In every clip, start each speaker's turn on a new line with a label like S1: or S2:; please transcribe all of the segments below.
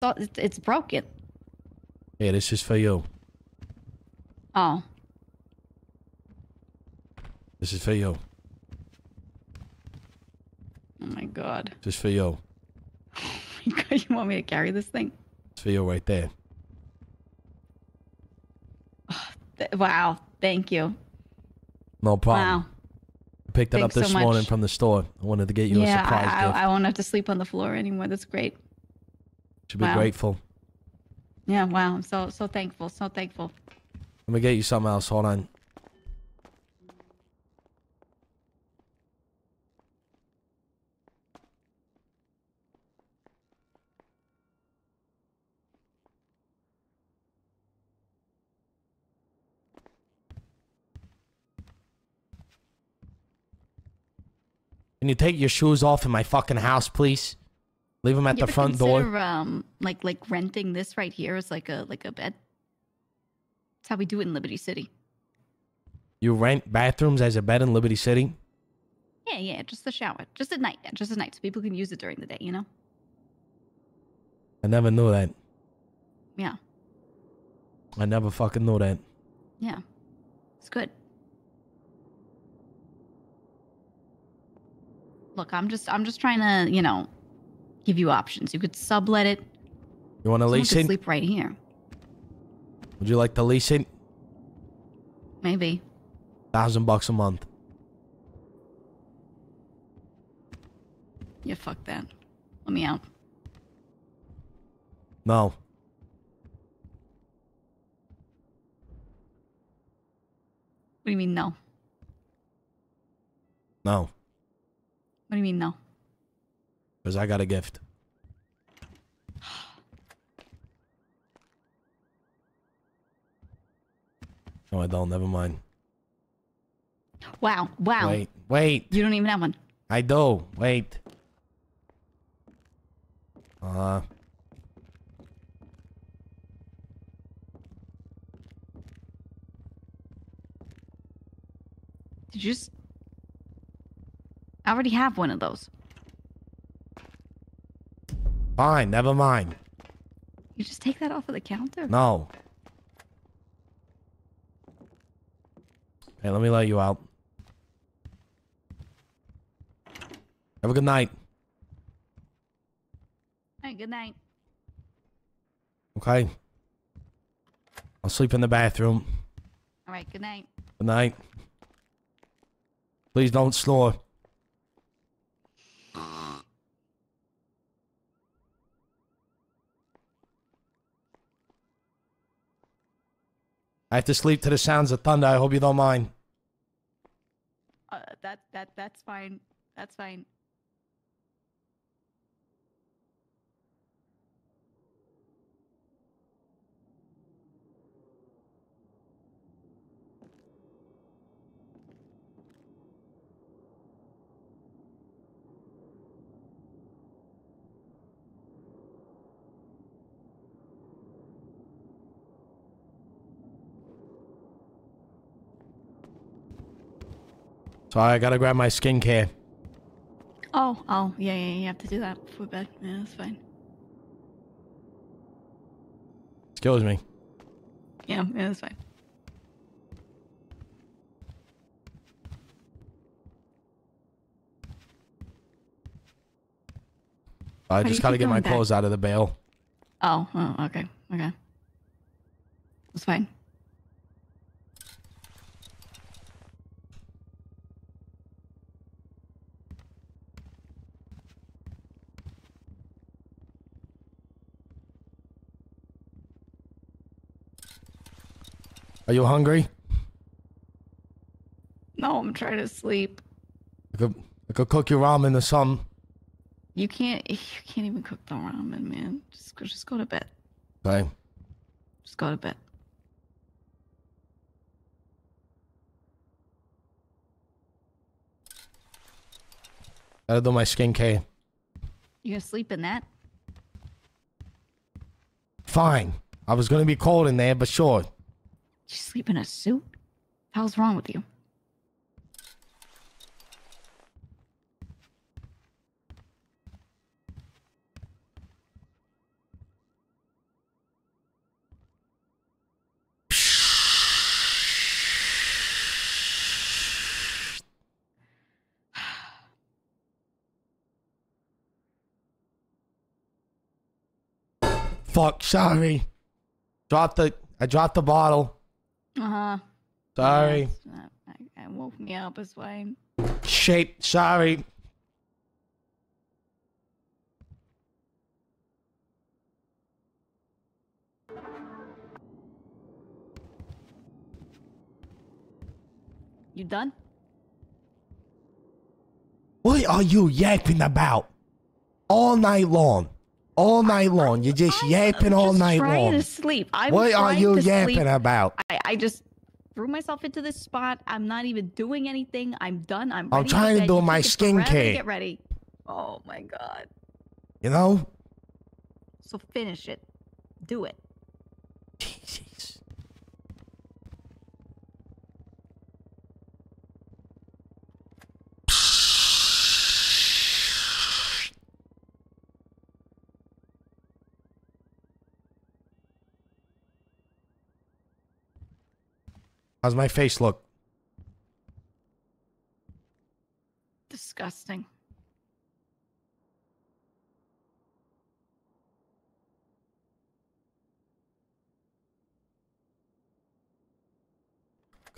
S1: So it's, broken.
S2: Here, this is for you.
S1: Oh.
S2: This is for you.
S1: Oh my god.
S2: This is for you.
S1: you want me to carry this thing?
S2: It's for you right there.
S1: Th- wow. Thank you.
S2: No problem.
S1: Wow.
S2: I picked it up
S1: Thanks so
S2: this morning from the store. I wanted to get you
S1: yeah,
S2: a surprise
S1: I,
S2: gift.
S1: I, I won't have to sleep on the floor anymore. That's great.
S2: Should be
S1: wow.
S2: grateful.
S1: Yeah, wow. I'm so so thankful. So thankful.
S2: Let me get you something else. Hold on. Can you take your shoes off in my fucking house, please? Leave them at the front door.
S1: Um, like like renting this right here as like a like a bed. That's how we do it in Liberty City.
S2: You rent bathrooms as a bed in Liberty City?
S1: Yeah, yeah, just the shower, just at night, just at night, so people can use it during the day. You know?
S2: I never knew that.
S1: Yeah,
S2: I never fucking knew that.
S1: yeah, it's good. Look, I'm just I'm just trying to you know give you options. You could sublet it.
S2: You want to lease it?
S1: sleep right here.
S2: Would you like to lease it?
S1: Maybe.
S2: Thousand bucks a month.
S1: Yeah, fuck that. Let me out.
S2: No.
S1: What do you mean no?
S2: No.
S1: What do you mean no?
S2: Because I got a gift. No, I don't. Never mind.
S1: Wow, wow.
S2: Wait, wait.
S1: You don't even have one.
S2: I do. Wait. Uh.
S1: Did you just? I already have one of those.
S2: Fine. Never mind.
S1: You just take that off of the counter.
S2: No. Hey, let me let you out. Have a good night.
S1: Hey, good night.
S2: Okay. I'll sleep in the bathroom.
S1: All right, good night.
S2: Good night. Please don't snore. I have to sleep to the sounds of thunder. I hope you don't mind.
S1: Uh, that that that's fine. That's fine.
S2: So I gotta grab my skincare.
S1: Oh, oh, yeah, yeah, you have to do that before bed. Yeah, that's fine.
S2: Excuse me.
S1: Yeah, yeah, that's fine.
S2: I
S1: do
S2: just gotta get my
S1: back?
S2: clothes out of the bale.
S1: Oh, oh, okay, okay. That's fine.
S2: Are you hungry?
S1: No, I'm trying to sleep.
S2: I could, I could cook you ramen or something.
S1: You can't. You can't even cook the ramen, man. Just go. Just go to bed.
S2: Okay.
S1: Just go to bed.
S2: Gotta do my skincare.
S1: You gonna sleep in that?
S2: Fine. I was gonna be cold in there, but sure
S1: you sleep in a suit? How's wrong with you?
S2: Fuck, sorry. Dropped the I dropped the bottle.
S1: Uh huh.
S2: Sorry.
S1: I, I woke me up. It's fine.
S2: Shape, sorry.
S1: You done?
S2: What are you yapping about? All night long. All night long. You're just
S1: I'm
S2: yapping all
S1: just
S2: night
S1: trying
S2: long.
S1: to sleep. I'm
S2: What are you
S1: to
S2: yapping
S1: sleep.
S2: about?
S1: I, I just threw myself into this spot. I'm not even doing anything. I'm done. I'm.
S2: I'm trying to
S1: bed.
S2: do my skincare.
S1: Get ready. Oh my god.
S2: You know?
S1: So finish it. Do it.
S2: How's my face look?
S1: Disgusting.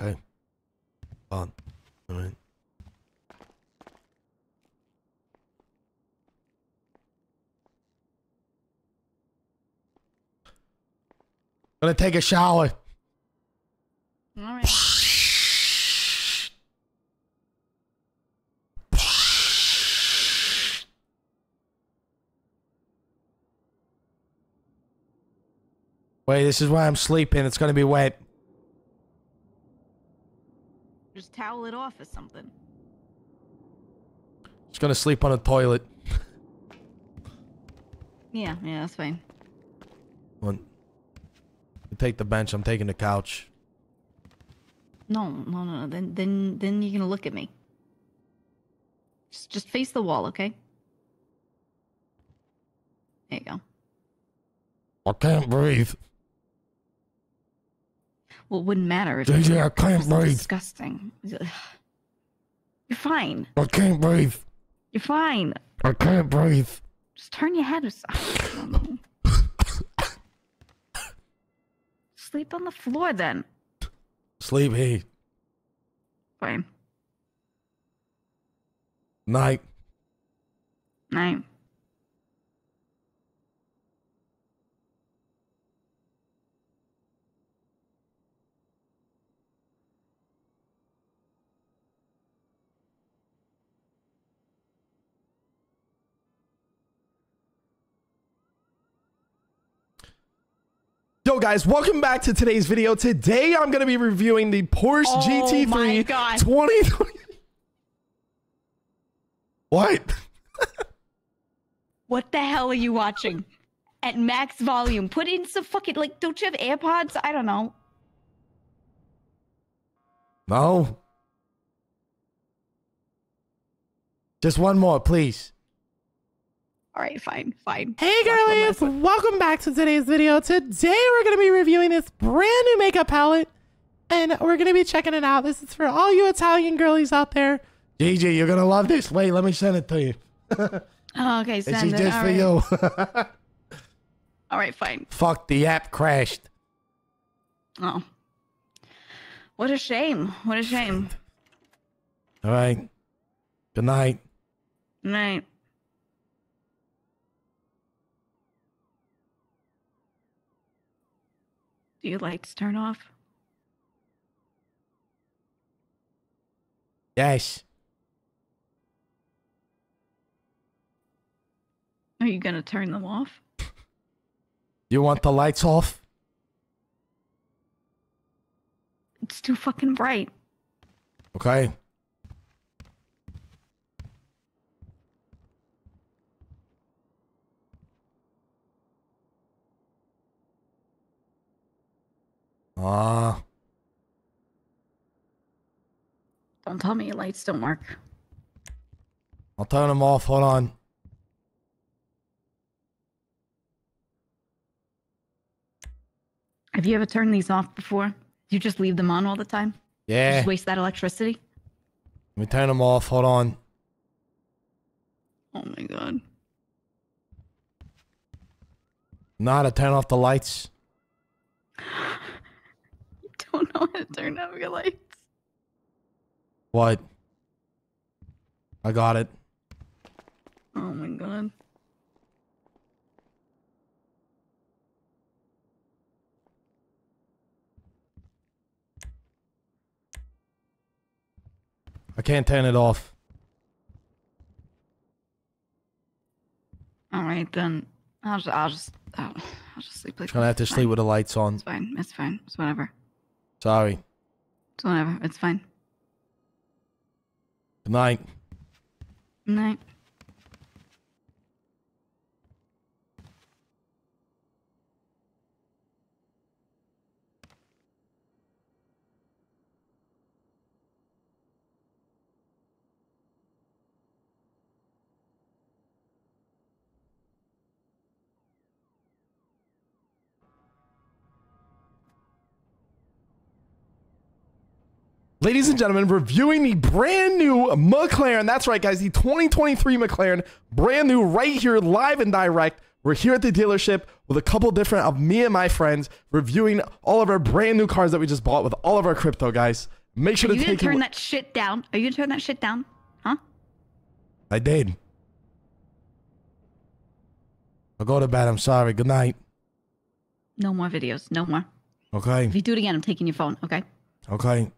S2: Okay. On. All right. Gonna take a shower.
S1: All right.
S2: Wait, this is where I'm sleeping. It's gonna be wet.
S1: Just towel it off or something.
S2: Just gonna sleep on a toilet.
S1: Yeah, yeah, that's fine.
S2: One. Take the bench. I'm taking the couch.
S1: No, no, no, no. Then, then, then you're gonna look at me. Just, just face the wall, okay? There you go.
S2: I can't breathe.
S1: Well, it wouldn't matter if
S2: I can't breathe.
S1: disgusting. You're fine.
S2: I can't breathe.
S1: You're fine.
S2: I can't breathe.
S1: Just turn your head. something. Sleep on the floor then.
S2: Sleep here.
S1: Fine.
S2: Night.
S1: Night.
S3: Yo guys, welcome back to today's video. Today I'm going to be reviewing the Porsche
S1: Oh
S3: GT3
S1: my
S3: 2020.
S2: What?
S1: What the hell are you watching? At max volume. Put in some fucking like. Don't you have AirPods? I don't know.
S2: No. Just one more, please.
S1: All right, fine, fine.
S3: Hey girlies, welcome back to today's video. Today we're going to be reviewing this brand new makeup palette and we're going to be checking it out. This is for all you Italian girlies out there.
S2: Gigi, you're gonna love this. Wait, let me send it to you.
S1: Oh, okay,
S2: This
S1: send
S2: is
S1: it.
S2: just
S1: All
S2: for
S1: right.
S2: you.
S1: All right, fine.
S2: Fuck, the app crashed.
S1: Oh, what a shame. What a shame.
S2: All right. Good night.
S1: Night. Do your lights turn off?
S2: Yes.
S1: Are you gonna turn them off?
S2: You want the lights off?
S1: It's too fucking bright.
S2: Okay. Ah,
S1: Don't tell me your lights don't work.
S2: I'll turn them off. Hold on.
S1: Have you ever turned these off before? You just leave them on all the time?
S2: Yeah.
S1: Just waste that electricity?
S2: Let me turn them off. Hold on.
S1: Oh my god.
S2: How to turn off the lights?
S1: I don't know how to turn off your lights.
S2: What? I got it.
S1: Oh my god.
S2: I can't turn it off.
S1: All right then. I'll just, I'll just, I'll, I'll just sleep like
S2: Gonna have to
S1: it's
S2: sleep
S1: fine.
S2: with the lights on.
S1: It's fine. It's fine. It's whatever.
S2: Sorry.
S1: It's whatever. It's fine.
S2: Good night.
S1: Good night.
S2: Ladies and gentlemen, reviewing the brand new McLaren. That's right, guys. The 2023 McLaren, brand new, right here, live and direct. We're here at the dealership with a couple different of me and my friends reviewing all of our brand new cars that we just bought with all of our crypto, guys. Make sure
S1: Are
S2: to
S1: you
S2: take
S1: turn that shit down? Are you gonna turn that shit down? Huh?
S2: I did. I'll go to bed. I'm sorry. Good night.
S1: No more videos. No more.
S2: Okay.
S1: If you do it again, I'm taking your phone. Okay.
S2: Okay.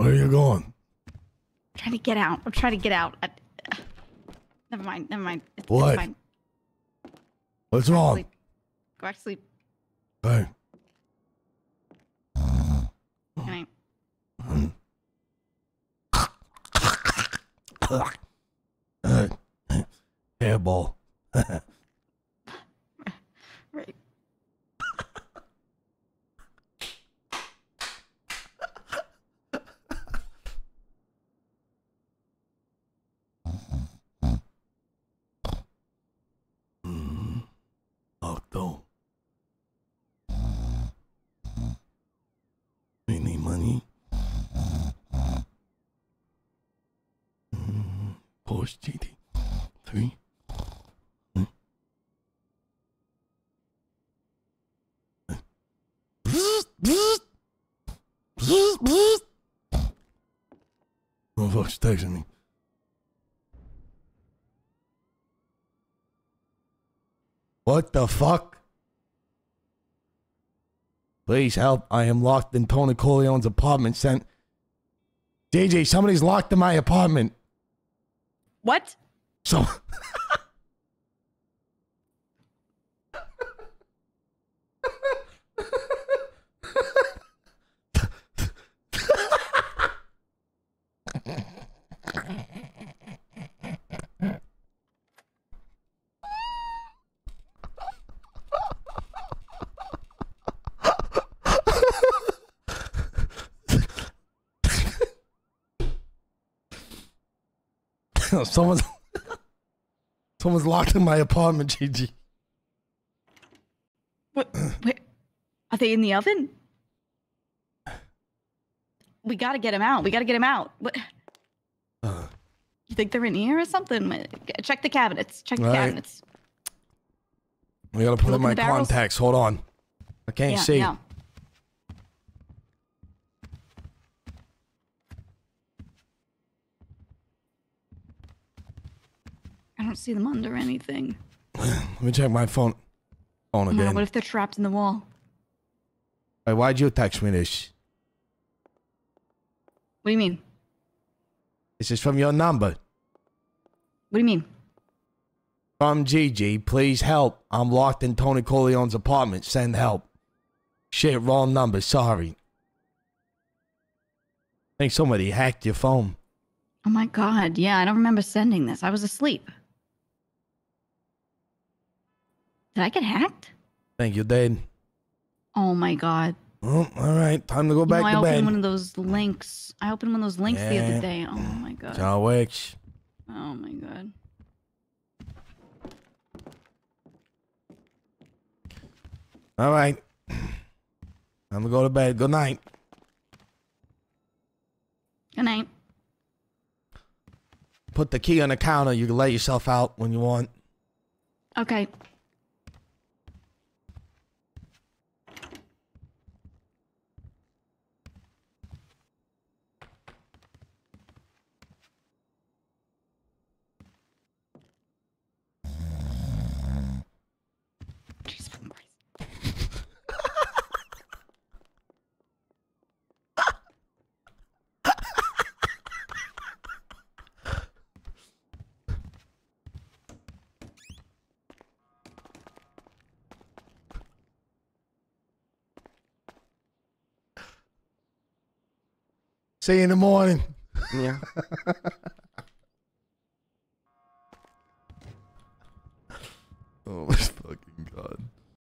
S2: Where are you going?
S1: I'm trying to get out. I'm trying to get out. I, never mind. Never mind. It's, it's
S2: What?
S1: fine.
S2: What's
S1: Go
S2: wrong?
S1: sleep. Go back to sleep.
S2: Hey.
S1: Good night.
S2: Hairball.
S1: Right.
S2: Octo. We need money. Porsche GT. Three. Mm. Motherfucker's texting me. What the fuck? Please help. I am locked in Tony Corleone's apartment. Sent. JJ, somebody's locked in my apartment.
S1: What?
S2: So. someone's someone's locked in my apartment, Gigi.
S1: What? Wait, are they in the oven? We gotta get him out. We gotta get him out. What?
S2: Uh,
S1: You think they're in here or something? Check the cabinets. Check the
S2: Right.
S1: cabinets.
S2: we gotta put
S1: Look
S2: in
S1: in
S2: my contacts. Hold on. I can't
S1: yeah,
S2: see.
S1: yeah. Don't see them under anything.
S2: Let me check my phone. Phone
S1: my what if they're trapped in the wall?
S2: Hey, why'd you text me this?
S1: What do you mean?
S2: This is from your number.
S1: What do you mean?
S2: From Gigi, please help. I'm locked in Tony Corleone's apartment. Send help. Shit, wrong number. Sorry. I think somebody hacked your phone.
S1: Oh my god. Yeah, I don't remember sending this. I was asleep. Did I get hacked?
S2: Thank you did.
S1: Oh my god.
S2: Oh, all right. Time to go
S1: You
S2: back
S1: know, I
S2: to
S1: opened
S2: bed.
S1: one of those links. I opened one of those links the other day. Oh my god.
S2: John Wicks.
S1: Oh my god.
S2: All right. Time to go to bed. Good night.
S1: Good night.
S2: Put the key on the counter. You can let yourself out when you want.
S1: Okay.
S2: See you in the morning.
S4: Yeah.